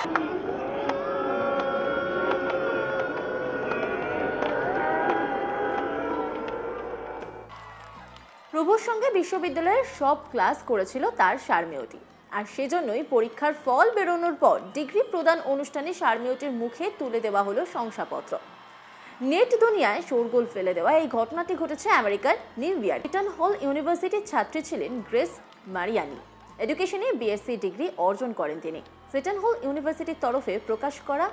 প্রভুর সঙ্গে বিশ্ববিদ্যালয়ের সব ক্লাস করেছিল তার সারমেয়টি। আর সেজন্যই পরীক্ষার ফল বেরোনোর পর ডিগ্রি প্রদান অনুষ্ঠানে সারমেয়টির মুখে তুলে দেওয়া হলো শংসাপত্র। নেট দুনিয়ায় শোরগোল ফেলে দেওয়া এই ঘটনাটি ঘটেছে আমেরিকার নিউ ইয়র্ক। হল ইউনিভার্সিটির ছাত্রী ছিলেন গ্রেস মারিয়ানি। এডুকেশনে বিএসসি ডিগ্রি অর্জন করেন তিনি। সিটন হল ইউনিভার্সিটির তরফে প্রকাশ করা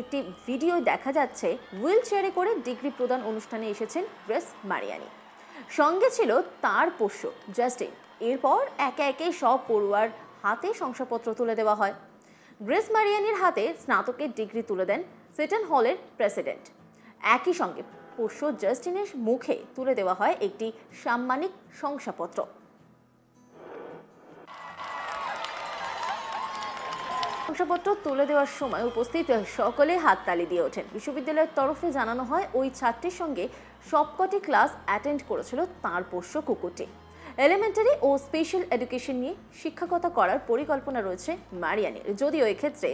একটি ভিডিও দেখা যাচ্ছে হুইল চেয়ারে করে ডিগ্রি প্রদান অনুষ্ঠানে এসেছেন গ্রেস মারিয়ানি। সঙ্গে ছিল তার পোষ্য, জাস্টিন। এরপর একে একে সব পড়ুয়ার হাতে শংসাপত্র তুলে দেওয়া হয়। গ্রেস মারিয়ানির হাতে স্নাতকের ডিগ্রি তুলে দেন সিটন হলের প্রেসিডেন্ট। একই সঙ্গে পোষ্য জাস্টিনের মুখে তুলে দেওয়া হয় একটি সাম্মানিক শংসাপত্র। শংসাপত্র তুলে দেওয়ার সময় উপস্থিত সকলে হাততালি দিয়ে ওঠেন। বিশ্ববিদ্যালয়ের তরফে জানানো হয়, ওই ছাত্রীর সঙ্গে সবকটি ক্লাস অ্যাটেন্ড করেছিল তাঁর পোষ্য কুকুরটি। এলিমেন্টারি ও স্পেশাল এডুকেশন নিয়ে শিক্ষকতা করার পরিকল্পনা রয়েছে মারিয়ানের। যদিও এক্ষেত্রে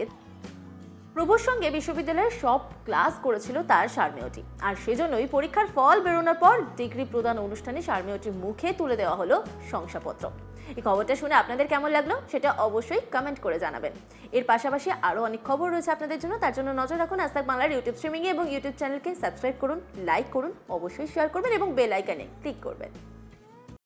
প্রভুর সঙ্গে বিশ্ববিদ্যালয়ের সব ক্লাস করেছিল তার সারমেয়টি। আর সেজন্যই পরীক্ষার ফল বেরোনোর পর ডিগ্রি প্রদান অনুষ্ঠানে সারমেয়টির মুখে তুলে দেওয়া হলো শংসাপত্র। এই খবরটা শুনে আপনাদের কেমন লাগল সেটা অবশ্যই কমেন্ট করে জানাবেন। এর পাশাপাশি আরও অনেক খবর রয়েছে আপনাদের জন্য, তার জন্য নজর রাখুন আস্তাক বাংলার ইউটিউব স্ট্রিমিংয়ে এবং ইউটিউব চ্যানেলকে সাবস্ক্রাইব করুন লাইক করুন, অবশ্যই শেয়ার করবেন এবং বেল আইকনে ক্লিক করবেন।